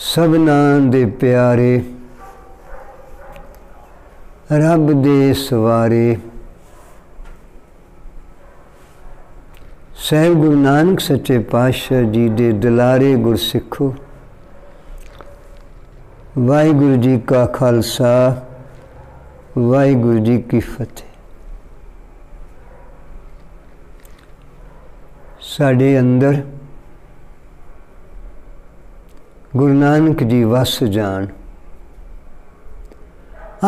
ਸਭਨਾਂ ਦੇ ਪਿਆਰੇ, ਰੱਬ ਦੇ ਸਵਾਰੇ। ਸਹਿਬ ਗੁਰੂ ਨਾਨਕ ਸੱਚੇ ਪਾਤਸ਼ਾਹ ਜੀ ਦੇ ਦਿਲਾਰੇ ਗੁਰਸਿੱਖੋ, ਵਾਹਿਗੁਰੂ ਜੀ ਕਾ ਖਾਲਸਾ, ਵਾਹਿਗੁਰੂ ਜੀ ਕੀ ਫਤਿਹ। ਸਾਡੇ ਅੰਦਰ ਗੁਰੂ ਨਾਨਕ ਜੀ ਵਸ ਜਾਣ।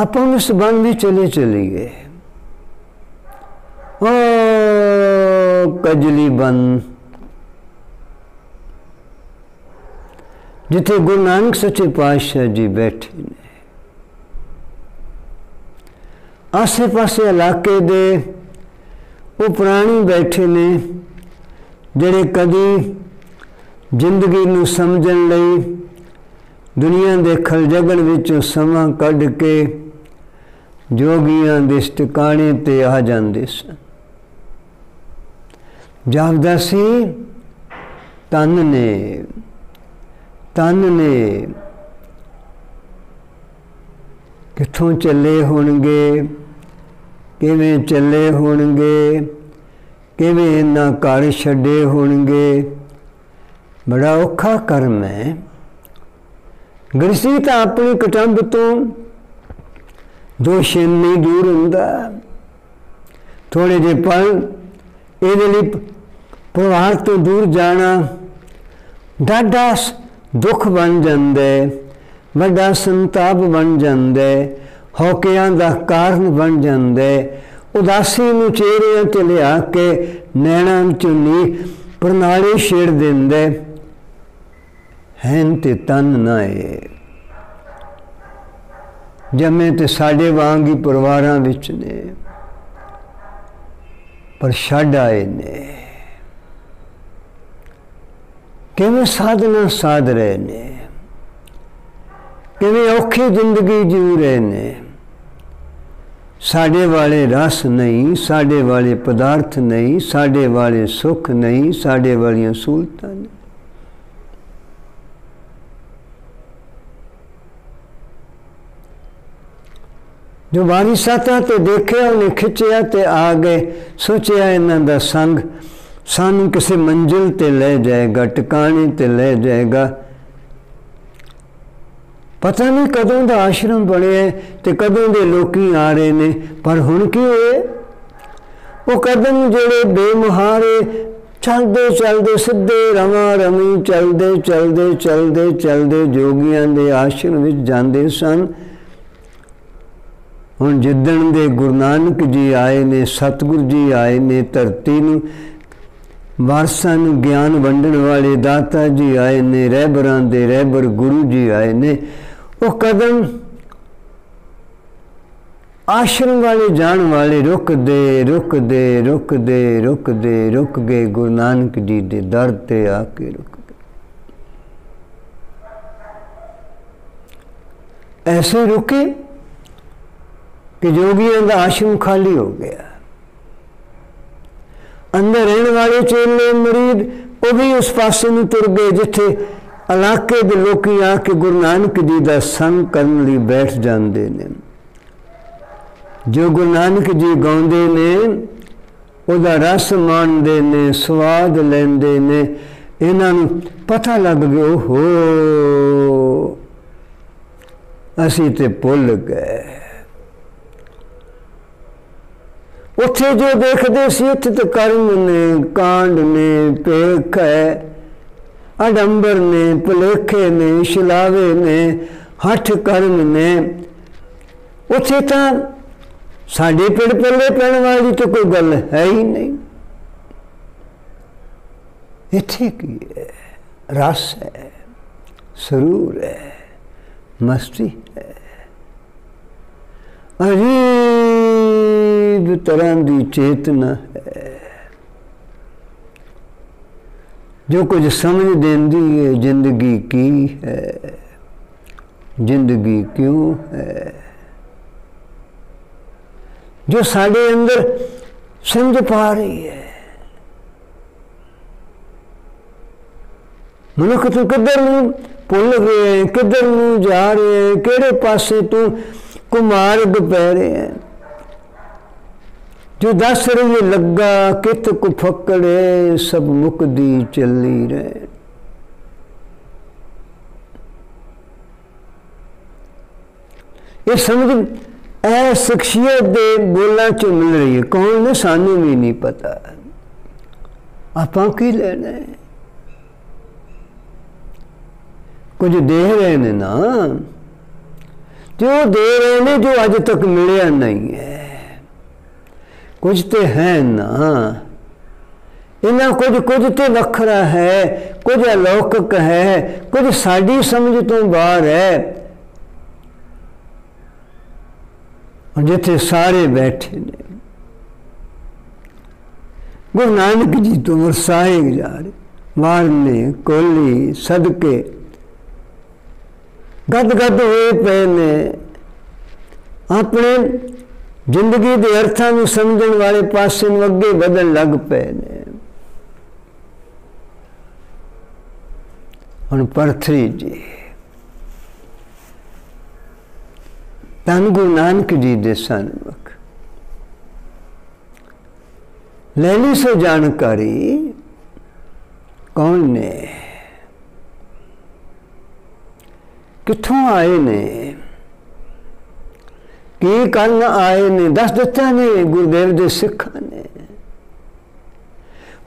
ਆਪਾਂ ਉਸ ਬੰਦ ਵੀ ਚਲੇ ਚਲੀਏ। ਓ ਕਜਲੀ ਬਨ। ਜਿੱਥੇ ਗੁਰੂ ਨਾਨਕ ਸੱਚੇ ਪਾਤਸ਼ਾਹ ਜੀ ਬੈਠੇ ਨੇ। ਆਸੇ ਪਾਸੇ ਇਲਾਕੇ ਦੇ ਉਹ ਪ੍ਰਾਣੀ ਬੈਠੇ ਨੇ, ਜਿਹੜੇ ਕਦੀ ਜ਼ਿੰਦਗੀ ਨੂੰ ਸਮਝਣ ਲਈ ਦੁਨੀਆ ਦੇ ਖਲਜਗਣ ਵਿੱਚੋਂ ਸਮਾਂ ਕੱਢ ਕੇ ਜੋਗੀਆਂ ਦੇ ਟਿਕਾਣੇ ਤੇ ਆ ਜਾਂਦੇ ਸਨ। ਜਾਪਦਾ ਸੀ ਤਨ ਨੇ ਤਨ ਨੇ, ਕਿੱਥੋਂ ਚੱਲੇ ਹੋਣਗੇ, ਕਿਵੇਂ ਚੱਲੇ ਹੋਣਗੇ, ਕਿਵੇਂ ਇਹਨਾਂ ਘਰ ਛੱਡੇ ਹੋਣਗੇ ਬੜਾ ਔਖਾ ਕਰਮ ਹੈ। ਗ੍ਰਸੀ ਤਾਂ ਆਪਣੀ ਕਟੰਬ ਤੋਂ ਦੋਸ਼ਣ ਨਹੀਂ ਦੂਰ ਹੁੰਦਾ। ਥੋੜੇ ਜੇ ਪਲ ਇਹਦੇ ਲਈ ਪਰਿਵਾਰ ਤੋਂ ਦੂਰ ਜਾਣਾ ਡਾਡਾ ਦੁੱਖ ਬਣ ਜਾਂਦਾ ਵੱਡਾ ਸੰਤਾਪ ਬਣ ਜਾਂਦਾ ਹੌਕਿਆਂ ਦਾ ਕਾਰਨ ਬਣ ਜਾਂਦਾ ਉਦਾਸੀ ਨੂੰ ਚਿਹਰਿਆਂ ਤੇ ਲਿਆ ਕੇ ਨੈਣਾਂ ਵਿੱਚੋਂ ਪ੍ਰਣਾਲੀ ਛੇੜ ਦਿੰਦੇ ਹੈਨ ਤੇ ਤਨ ਨਾ ਏ। ਜਮੇ ਤੇ ਸਾਡੇ ਵਾਂਗ ਹੀ ਪਰਿਵਾਰਾਂ ਵਿੱਚ ਨੇ, ਪਰ ਛੱਡ ਆਏ ਨੇ। ਕਿਵੇਂ ਸਾਧਨਾ ਸਾਧ ਰਹੇ ਨੇ? ਕਿਵੇਂ ਔਖੀ ਜ਼ਿੰਦਗੀ ਜੀਉ ਰਹੇ ਨੇ? ਸਾਡੇ ਵਾਲੇ ਰਸ ਨਹੀਂ, ਸਾਡੇ ਵਾਲੇ ਪਦਾਰਥ ਨਹੀਂ, ਸਾਡੇ ਵਾਲੇ ਸੁੱਖ ਨਹੀਂ, ਸਾਡੇ ਵਾਲੀਆਂ ਸਹੂਲਤਾਂ ਨਹੀਂ। ਜੋ ਵਾਰੀ ਸਾਥਾਂ ਤੇ ਦੇਖਿਆ, ਉਹਨੇ ਖਿੱਚਿਆ ਤੇ ਆ ਗਏ। ਸੋਚਿਆ ਇਹਨਾਂ ਦਾ ਸੰਗ, ਸਾਨੂੰ ਕਿਸੇ ਮੰਜ਼ਿਲ ਤੇ ਲੈ ਜਾਏਗਾ, ਟਿਕਾਣੇ ਤੇ ਲੈ ਜਾਏਗਾ। ਪਤਾ ਨਹੀਂ ਕਦੋਂ ਦਾ ਆਸ਼ਰਮ ਬਣਿਆ ਤੇ ਕਦੋਂ ਦੇ ਲੋਕੀ ਆ ਰਹੇ ਨੇ, ਪਰ ਹੁਣ ਕੀ ਹੋਏ ਉਹ ਕਦਮ ਜਿਹੜੇ ਬੇਮੁਹਾਰੇ, ਚਲਦੇ ਚਲਦੇ, ਸਿੱਧੇ ਰਵਾਂ ਰਮੀ ਚਲਦੇ ਚਲਦੇ ਚਲਦੇ ਚਲਦੇ ਜੋਗੀਆਂ ਦੇ ਆਸ਼ਰਮ ਵਿੱਚ ਜਾਂਦੇ ਸਨ। ਹੁਣ ਜਿੱਦਣ ਦੇ ਗੁਰੂ ਨਾਨਕ ਜੀ ਆਏ ਨੇ, ਸਤਿਗੁਰੂ ਜੀ ਆਏ ਨੇ ਧਰਤੀ ਨੂੰ, ਵਾਰਸਾਂ ਨੂੰ ਗਿਆਨ ਵੰਡਣ ਵਾਲੇ ਦਾਤਾ ਜੀ ਆਏ ਨੇ, ਰਹਿਬਰਾਂ ਦੇ ਰਹਿਬਰ ਗੁਰੂ ਜੀ ਆਏ ਨੇ, ਉਹ ਕਦਮ ਆਸ਼ਰਮ ਵਾਲੇ ਜਾਣ ਵਾਲੇ ਰੁਕਦੇ ਰੁਕਦੇ ਰੁਕਦੇ ਰੁਕਦੇ, ਰੁਕ ਗਏ ਗੁਰੂ ਨਾਨਕ ਜੀ ਦੇ ਦਰ ਤੇ ਆ ਕੇ ਰੁਕ ਗਏ। ਐਸੇ ਰੁਕੇ ਕਿ ਜੋਗੀਆਂ ਦਾ ਆਸ਼ਰਮ ਖਾਲੀ ਹੋ ਗਿਆ। ਅੰਦਰ ਰਹਿਣ ਵਾਲੇ ਚੇਲੇ, ਮਰੀਦ, ਉਹ ਵੀ ਉਸ ਪਾਸੇ ਨੂੰ ਤੁਰ ਗਏ ਜਿੱਥੇ ਇਲਾਕੇ ਦੇ ਲੋਕੀ ਆ ਕੇ ਗੁਰੂ ਨਾਨਕ ਜੀ ਦਾ ਸੰਗ ਕਰਨ ਲਈ ਬੈਠ ਜਾਂਦੇ ਨੇ। ਜੋ ਗੁਰੂ ਨਾਨਕ ਜੀ ਗਾਉਂਦੇ ਨੇ, ਉਹਦਾ ਰਸ ਮਾਣਦੇ ਨੇ, ਸਵਾਦ ਲੈਂਦੇ ਨੇ। ਇਹਨਾਂ ਨੂੰ ਪਤਾ ਲੱਗ ਗਿਆ ਹੋ ਅਸੀਂ ਤੇ ਭੁੱਲ ਗਏ। ਉੱਥੇ ਜੋ ਦੇਖਦੇ ਸੀ, ਉੱਥੇ ਤੇ ਕਰਮ ਨੇ, ਕਾਂਡ ਨੇ ਪੇਖ ਹੈ। ਅਡੰਬਰ ਨੇ, ਭਲੇਖੇ ਨੇ, ਸ਼ਿਲਾਵੇ ਨੇ, ਹੱਠ ਕਰਮ ਨੇ। ਉੱਥੇ ਤਾਂ ਸਾਡੇ ਪਿੰਡ ਪੱਲੇ ਪੈਣ ਵਾਲੀ ਤਾਂ ਕੋਈ ਗੱਲ ਹੈ ਹੀ ਨਹੀਂ। ਇੱਥੇ ਕੀ ਹੈ? ਰਸ ਹੈ, ਸਰੂਰ ਹੈ, ਮਸਤੀ ਹੈ ਅਜੀਬ ਤਰ੍ਹਾਂ ਦੀ ਚੇਤਨਾ ਹੈ ਜੋ ਕੁਝ ਸਮਝ ਦਿੰਦੀ ਹੈ ਜ਼ਿੰਦਗੀ ਕੀ ਹੈ? ਜ਼ਿੰਦਗੀ ਕਿਉਂ ਹੈ? ਜੋ ਸਾਡੇ ਅੰਦਰ ਸਮਝ ਪਾ ਰਹੀ ਹੈ। ਮਨੁੱਖ ਤੋਂ ਕਿੱਧਰ ਨੂੰ ਭੁੱਲ ਗਏ ਕਿੱਧਰ ਨੂੰ ਜਾ ਰਹੇ ਕਿਹੜੇ ਪਾਸੇ ਤੂੰ ਕੁਮਾਰਗ ਪੈ ਰਿਹਾ ਜੋ ਦੱਸ ਰਹੀ ਲੱਗਾ ਕਿਤ ਕੁ ਫਕੜੇ ਸਭ ਮੁਕਦੀ ਚੱਲੀ ਰਹੇ ਇਹ ਸਮਝ ਐ ਸ਼ਖਸੀਅਤ ਦੇ ਬੋਲਾਂ ਚ ਮਿਲ ਰਹੀ ਹੈ ਕੌਣ ਨੇ ਸਾਨੂੰ ਵੀ ਨਹੀਂ ਪਤਾ ਆਪਾਂ ਕੀ ਲੈਣਾ ਹੈ ਕੁਝ ਦੇ ਰਹੇ ਨੇ ਨਾ ਜੋ ਦੇ ਰਹੇ ਨੇ ਜੋ ਅਜ ਤੱਕ ਮਿਲਿਆ ਨਹੀਂ ਹੈ ਕੁਝ ਤੇ ਹੈ ਨਾ ਇਹਨਾਂ ਕੁਝ ਕੁਝ ਤੇ ਵੱਖਰਾ ਹੈ ਕੁਝ ਅਲੌਕਿਕ ਹੈ ਕੁਝ ਸਾਡੀ ਸਮਝ ਤੋਂ ਬਾਹਰ ਹੈ ਜਿੱਥੇ ਸਾਰੇ ਬੈਠੇ ਨੇ ਗੁਰੂ ਨਾਨਕ ਜੀ ਤੋਂ ਵਰਸਾਏ ਜਾ ਰਹੇ ਮਾਰਨੇ ਕੋਲੀ ਸਦਕੇ ਗਦ ਗਦ ਹੋਏ ਪਏ ਨੇ ਆਪਣੇ ਜ਼ਿੰਦਗੀ ਦੇ ਅਰਥਾਂ ਨੂੰ ਸਮਝਣ ਵਾਲੇ ਪਾਸੇ ਨੂੰ ਅੱਗੇ ਵਧਣ ਲੱਗ ਪਏ ਨੇ। ਹੁਣ ਪਰਥਰੀ ਜੀ, ਧੰਨ ਗੁਰੂ ਨਾਨਕ ਜੀ ਦੇ ਸਨਮੁਖ ਲੈਣੀ ਸੋ ਜਾਣਕਾਰੀ, ਕੌਣ ਨੇ? ਕਿੱਥੋਂ ਆਏ ਨੇ? ਕੀ ਕਰਨ ਆਏ ਨੇ? ਦੱਸ ਦਿੱਤਾ ਨੇ ਗੁਰਦੇਵ ਦੇ ਸਿੱਖਾਂ ਨੇ।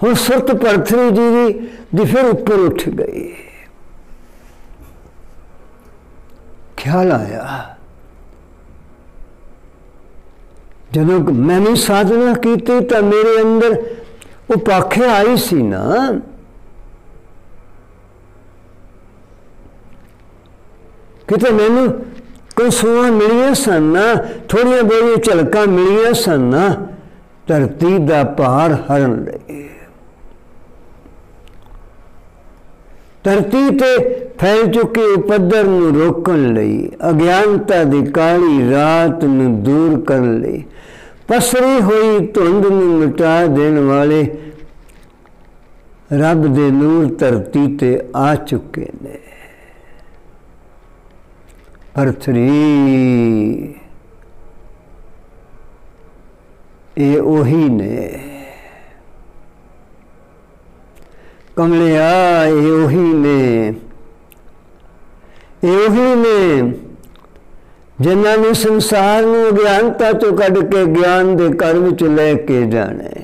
ਹੁਣ ਸੁਰਤ ਪਰਥਰੀ ਜੀ ਦੀ ਦੀ ਫਿਰ ਉੱਪਰ ਉੱਠ ਗਈ। ਖਿਆਲ ਆਇਆ। ਜਦੋਂ ਮੈਨੂੰ ਸਾਧਨਾ ਕੀਤੀ ਤਾਂ ਮੇਰੇ ਅੰਦਰ ਉਹ ਪਾਖੇ ਆਈ ਸੀ ਨਾ। ਕਿਤੇ ਮੈਨੂੰ ਕੋਈ ਸੂਹਾਂ ਮਿਲੀਆਂ ਸਨ ਥੋੜੀਆਂ ਬੋਲੀਆਂ ਝਲਕਾਂ ਮਿਲੀਆਂ ਸਨ ਧਰਤੀ ਦਾ ਭਾਰ ਹਰਨ ਲਈ ਧਰਤੀ ਤੇ ਫੈਲ ਚੁੱਕੇ ਉਪਦਰ ਨੂੰ ਰੋਕਣ ਲਈ, ਅਗਿਆਨਤਾ ਦੀ ਕਾਲੀ ਰਾਤ ਨੂੰ ਦੂਰ ਕਰਨ ਲਈ, ਪਸਰੀ ਹੋਈ ਧੁੰਦ ਨੂੰ ਮਿਟਾ ਦੇਣ ਵਾਲੇ ਰੱਬ ਦੇ ਨੂਰ ਧਰਤੀ ਤੇ ਆ ਚੁੱਕੇ ਨੇ। ਪਰਥਰੀ ਇਹ ਉਹੀ ਨੇ ਕਮਲਿਆ ਇਹ ਉਹੀ ਨੇ ਇਹ ਉਹੀ ਨੇ ਜਿਨ੍ਹਾਂ ਨੇ ਸੰਸਾਰ ਨੂੰ ਅਗਿਆਨਤਾ ਤੋਂ ਕੱਢ ਕੇ ਗਿਆਨ ਦੇ ਘਰ ਵਿੱਚ ਲੈ ਕੇ ਜਾਣਾ ਹੈ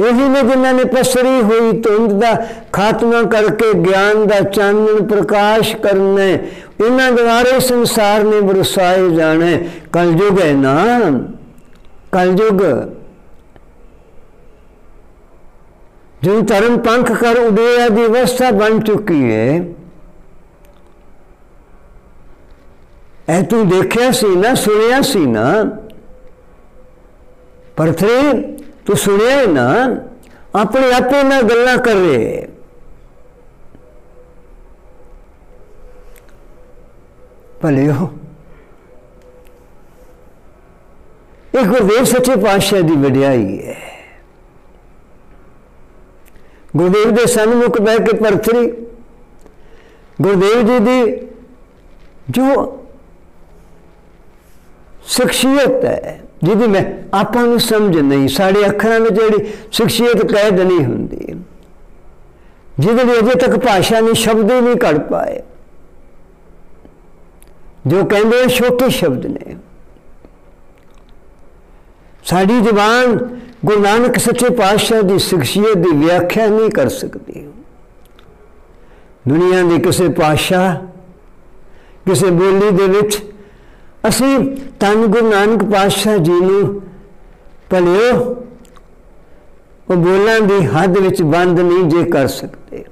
ਇਹੀ ਨੇ ਜਿਨ੍ਹਾਂ ਨੇ ਪਸਰੀ ਹੋਈ ਧੁੰਦ ਦਾ ਖਾਤਮਾ ਕਰਕੇ ਗਿਆਨ ਦਾ ਚਾਨਣ ਪ੍ਰਕਾਸ਼ ਕਰਨਾ ਇਹਨਾਂ ਦੁਆਰੇ ਸੰਸਾਰ ਨੇ ਬਰਸਾਏ ਜਾਣੇ ਕਲਯੁਗ ਹੈ ਨਾ ਕਲਯੁਗ। ਜੋ ਧਰਮ ਪੰਖ ਕਰ ਉਡਿਆ ਦੀ ਅਵਸਥਾ ਬਣ ਚੁੱਕੀ ਹੈ। ਐ ਤੂੰ ਦੇਖਿਆ ਸੀ ਨਾ, ਸੁਣਿਆ ਸੀ ਨਾ? ਪਰਥਰੇ ਤੂੰ ਸੁਣਿਆ ਨਾ, ਆਪਣੇ ਆਪੇ ਨਾਲ ਗੱਲਾਂ ਕਰ ਰਹੇ। ਭਲੇ ਹੋ ਇਹ ਗੁਰਦੇਵ ਸੱਚੇ ਪਾਤਸ਼ਾਹ ਦੀ ਵਡਿਆਈ ਹੈ। ਗੁਰਦੇਵ ਦੇ ਸਨਮੁਖ ਬਹਿ ਕੇ ਪਰਥਰੀ, ਗੁਰਦੇਵ ਜੀ ਦੀ ਜੋ ਸ਼ਖਸੀਅਤ ਹੈ ਜਿਹਦੀ ਮੈਂ ਆਪਾਂ ਨੂੰ ਸਮਝ ਨਹੀਂ, ਸਾਡੇ ਅੱਖਰਾਂ ਵਿੱਚ ਜਿਹੜੀ ਸ਼ਖਸੀਅਤ ਕੈਦ ਨਹੀਂ ਹੁੰਦੀ। ਜਿਹਦੇ ਲਈ ਅਜੇ ਤੱਕ ਭਾਸ਼ਾ ਨੇ ਸ਼ਬਦ ਹੀ ਨਹੀਂ ਘੜ ਪਾਏ। ਜੋ ਕਹਿੰਦੇ ਛੋਟੇ ਸ਼ਬਦ ਨੇ। ਸਾਡੀ ਜ਼ੁਬਾਨ ਗੁਰੂ ਨਾਨਕ ਸੱਚੇ ਪਾਤਸ਼ਾਹ ਦੀ ਸ਼ਖਸੀਅਤ ਦੀ ਵਿਆਖਿਆ ਨਹੀਂ ਕਰ ਸਕਦੀ। ਦੁਨੀਆ ਦੇ ਕਿਸੇ ਪਾਤਸ਼ਾਹ, ਕਿਸੇ ਬੋਲੀ ਦੇ ਵਿੱਚ ਅਸੀਂ ਧੰਨ ਗੁਰੂ ਨਾਨਕ ਪਾਤਸ਼ਾਹ ਜੀ ਨੂੰ ਭਲਿਓ, ਉਹ ਬੋਲਾਂ ਦੀ ਹੱਦ ਵਿੱਚ ਬੰਦ ਨਹੀਂ ਜੇ ਕਰ ਸਕਦੇ।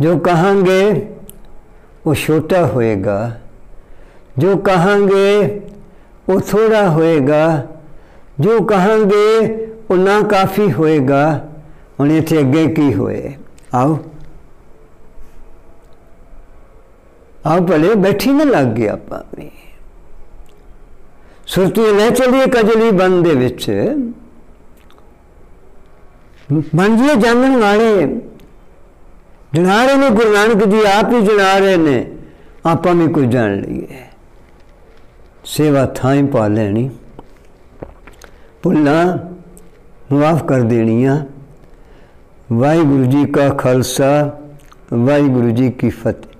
ਜੋ ਕਹਾਂਗੇ, ਉਹ ਛੋਟਾ ਹੋਏਗਾ। ਜੋ ਕਹਾਂਗੇ, ਉਹ ਥੋੜਾ ਹੋਏਗਾ। ਜੋ ਕਹਾਂਗੇ, ਉਹ ਨਾ ਕਾਫੀ ਹੋਏਗਾ। ਹੁਣ ਇੱਥੇ ਅੱਗੇ ਕੀ ਹੋਏ? ਆਓ। ਆਪ ਭਲੇ ਬੈਠੀ ਨਾ ਲੱਗ ਗਿਆ ਆਪਾਂ ਵੀ। ਸੁਰਤੀ ਲੈ ਚਲੀਏ ਕਜਲੀ ਬੰਦ ਦੇ ਵਿੱਚ। ਬਣ ਜੀਏ ਜਾਣਨ ਵਾਲੇ। ਜਣਾ ਰਹੇ ਨੇ, ਗੁਰੂ ਨਾਨਕ ਜੀ ਆਪ ਹੀ ਜਣਾ ਰਹੇ ਨੇ। ਆਪਾਂ ਵੀ ਕੋਈ ਜਾਣ ਲਈਏ। ਸੇਵਾ ਥਾਂ ਹੀ ਪਾ ਲੈਣੀ। ਭੁੱਲਾਂ ਮਾਫ ਕਰ ਦੇਣੀਆਂ। ਵਾਹਿਗੁਰੂ ਜੀ ਕਾ ਖਾਲਸਾ, ਵਾਹਿਗੁਰੂ ਜੀ ਕੀ ਫਤਿਹ।